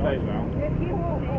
stays now.